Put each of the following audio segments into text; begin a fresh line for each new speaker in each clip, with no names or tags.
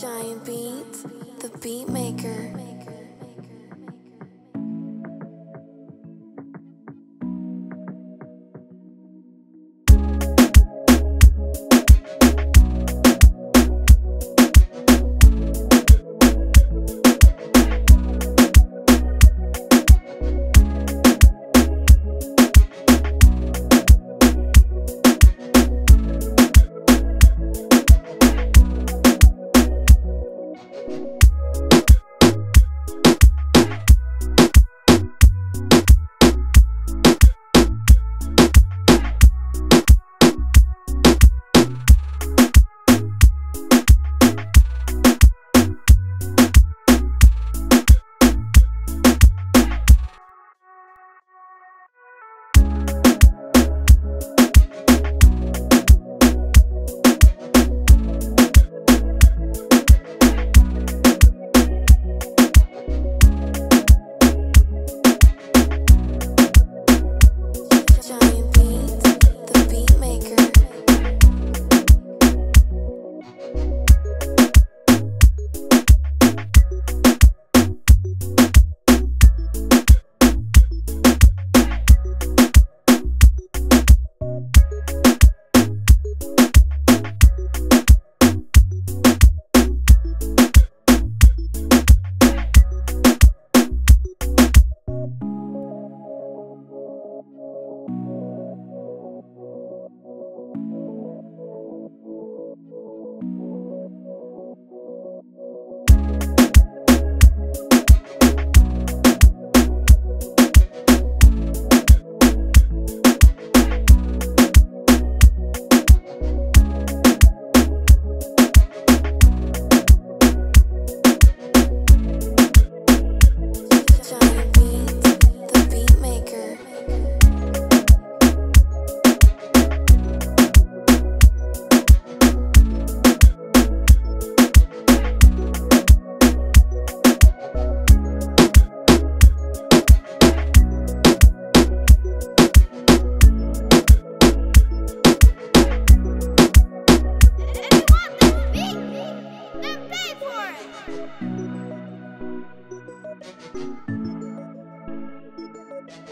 Giant Beats, the beat maker.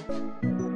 Música